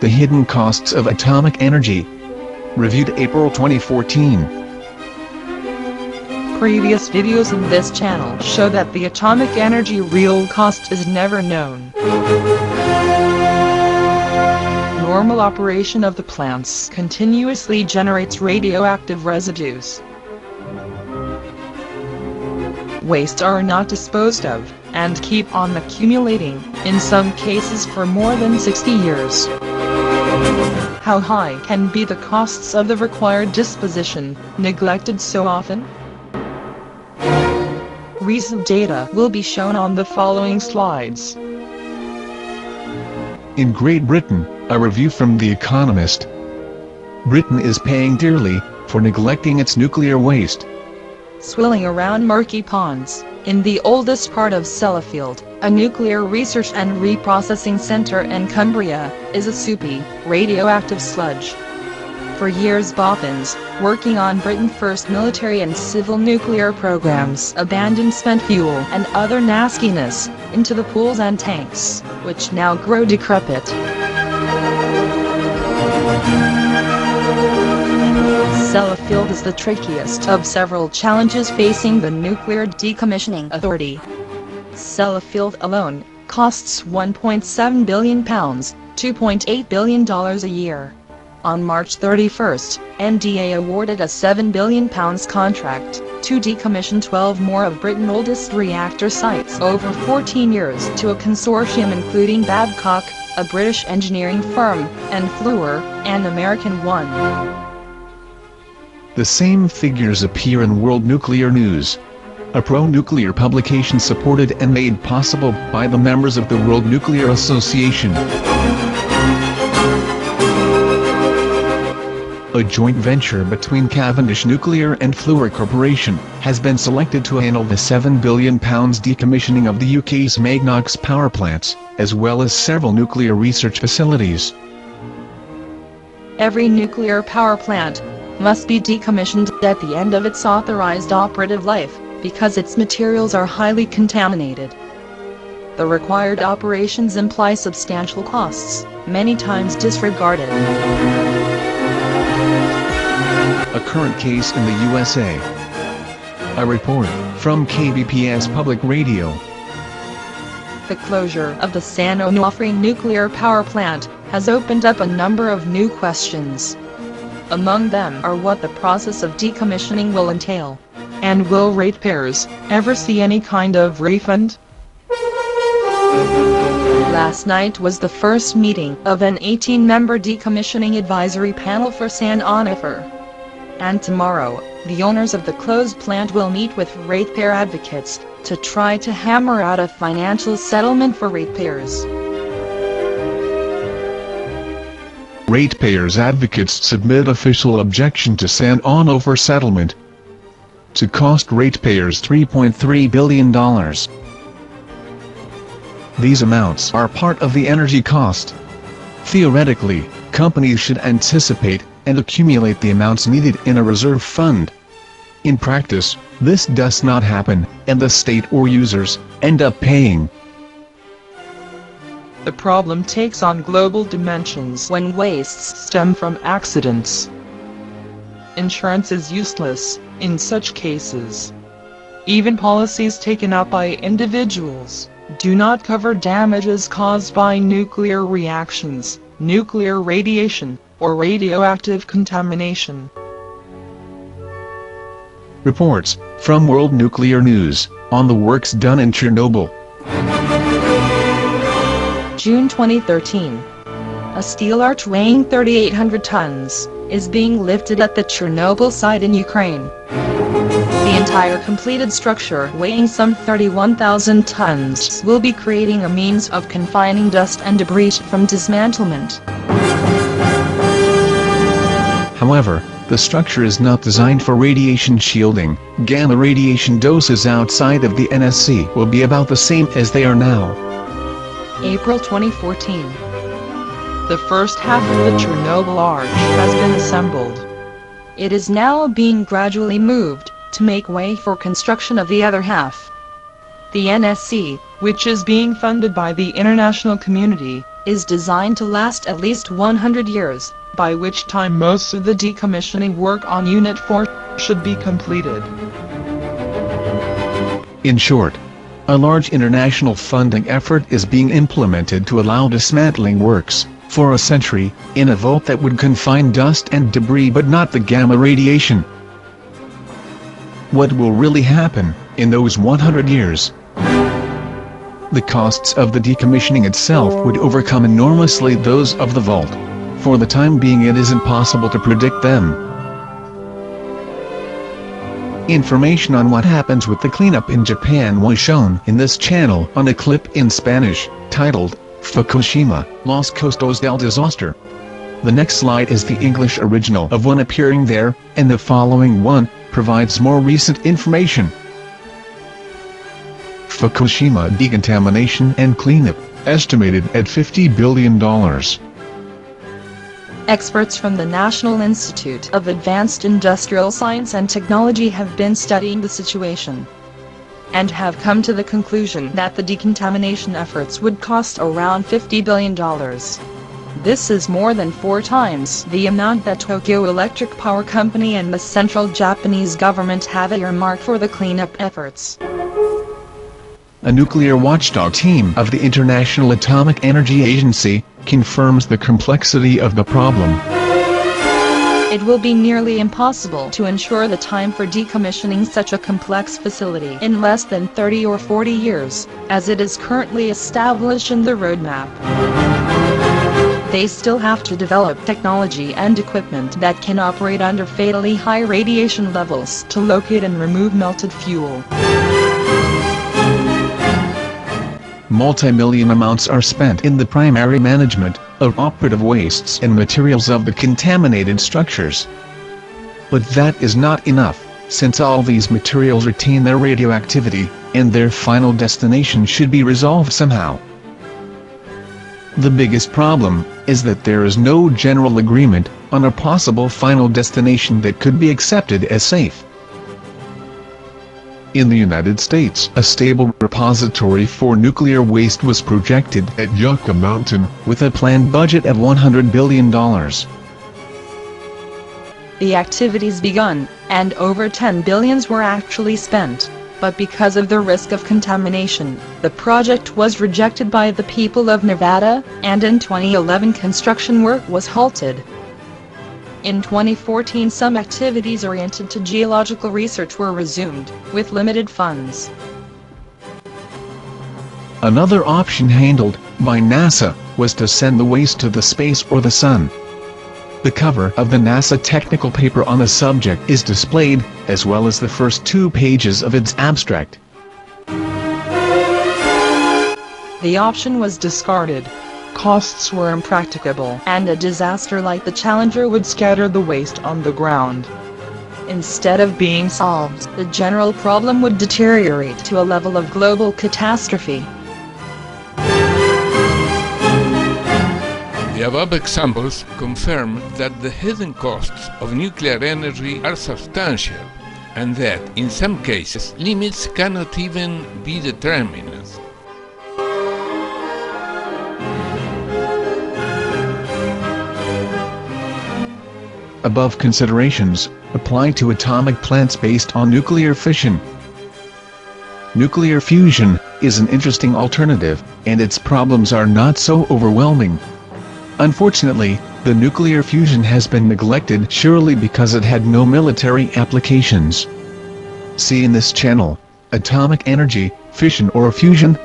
The Hidden Costs of Atomic Energy. Reviewed April 2014. Previous videos in this channel show that the atomic energy real cost is never known. Normal operation of the plants continuously generates radioactive residues. Wastes are not disposed of, and keep on accumulating, in some cases for more than 60 years. How high can be the costs of the required disposition, neglected so often? Recent data will be shown on the following slides. In Great Britain, a review from The Economist. Britain is paying dearly for neglecting its nuclear waste. Swilling around murky ponds, in the oldest part of Sellafield, a nuclear research and reprocessing center in Cumbria, is a soupy, radioactive sludge. For years Boffins, working on Britain's first military and civil nuclear programs, abandoned spent fuel and other nastiness into the pools and tanks, which now grow decrepit. Sellafield is the trickiest of several challenges facing the Nuclear Decommissioning Authority. Sellafield alone costs £1.7 billion, $2.8 billion a year. On March 31, NDA awarded a £7 billion contract to decommission 12 more of Britain's oldest reactor sites over 14 years to a consortium including Babcock, a British engineering firm, and Fluor, an American one. The same figures appear in World Nuclear News, a pro-nuclear publication supported and made possible by the members of the World Nuclear Association. A joint venture between Cavendish Nuclear and Fluor Corporation has been selected to handle the £7 billion decommissioning of the UK's Magnox power plants, as well as several nuclear research facilities. Every nuclear power plant must be decommissioned at the end of its authorized operative life, because its materials are highly contaminated. The required operations imply substantial costs, many times disregarded. A current case in the USA. A report from KPBS Public Radio. The closure of the San Onofre nuclear power plant has opened up a number of new questions. Among them are what the process of decommissioning will entail. And will ratepayers ever see any kind of refund? Last night was the first meeting of an 18-member decommissioning advisory panel for San Onofre. And tomorrow, the owners of the closed plant will meet with ratepayer advocates to try to hammer out a financial settlement for ratepayers. Ratepayers advocates submit official objection to San Onofre settlement to cost ratepayers $3.3 billion. These amounts are part of the energy cost. Theoretically, companies should anticipate and accumulate the amounts needed in a reserve fund. In practice, this does not happen, and the state or users end up paying. The problem takes on global dimensions when wastes stem from accidents. Insurance is useless in such cases. Even policies taken up by individuals do not cover damages caused by nuclear reactions, nuclear radiation, or radioactive contamination. Reports from World Nuclear News on the works done in Chernobyl. June 2013. A steel arch weighing 3,800 tons is being lifted at the Chernobyl site in Ukraine. The entire completed structure weighing some 31,000 tons will be creating a means of confining dust and debris from dismantlement. However, the structure is not designed for radiation shielding. Gamma radiation doses outside of the NSC will be about the same as they are now. April 2014. The first half of the Chernobyl arch has been assembled. It is now being gradually moved to make way for construction of the other half. The NSC, which is being funded by the international community, is designed to last at least 100 years, by which time most of the decommissioning work on Unit 4 should be completed. In short, a large international funding effort is being implemented to allow dismantling works, for a century, in a vault that would confine dust and debris but not the gamma radiation. What will really happen, in those 100 years? The costs of the decommissioning itself would overcome enormously those of the vault. For the time being it is impossible to predict them. Information on what happens with the cleanup in Japan was shown in this channel on a clip in Spanish, titled, Fukushima, Los Costos del Disaster. The next slide is the English original of one appearing there, and the following one, provides more recent information. Fukushima decontamination and cleanup, estimated at $50 billion. Experts from the National Institute of Advanced Industrial Science and Technology have been studying the situation and have come to the conclusion that the decontamination efforts would cost around $50 billion. This is more than four times the amount that Tokyo Electric Power Company and the central Japanese government have earmarked for the cleanup efforts. A nuclear watchdog team of the International Atomic Energy Agency confirms the complexity of the problem. It will be nearly impossible to ensure the time for decommissioning such a complex facility in less than 30 or 40 years, as it is currently established in the roadmap. They still have to develop technology and equipment that can operate under fatally high radiation levels to locate and remove melted fuel. multi-million amounts are spent in the primary management of operative wastes and materials of the contaminated structures. But that is not enough, since all these materials retain their radioactivity, and their final destination should be resolved somehow. The biggest problem is that there is no general agreement on a possible final destination that could be accepted as safe. In the United States, a stable repository for nuclear waste was projected at Yucca Mountain, with a planned budget of $100 billion. The activities begun, and over 10 billions were actually spent. But because of the risk of contamination, the project was rejected by the people of Nevada, and in 2011 construction work was halted. In 2014 some activities oriented to geological research were resumed, with limited funds. Another option handled by NASA was to send the waste to the space or the sun. The cover of the NASA technical paper on the subject is displayed, as well as the first two pages of its abstract. The option was discarded costs were impracticable, and a disaster like the Challenger would scatter the waste on the ground. Instead of being solved, the general problem would deteriorate to a level of global catastrophe. The above examples confirm that the hidden costs of nuclear energy are substantial, and that, in some cases, limits cannot even be determined. Above considerations, apply to atomic plants based on nuclear fission. Nuclear fusion is an interesting alternative, and its problems are not so overwhelming. Unfortunately, the nuclear fusion has been neglected surely because it had no military applications. See in this channel, atomic energy, fission or fusion,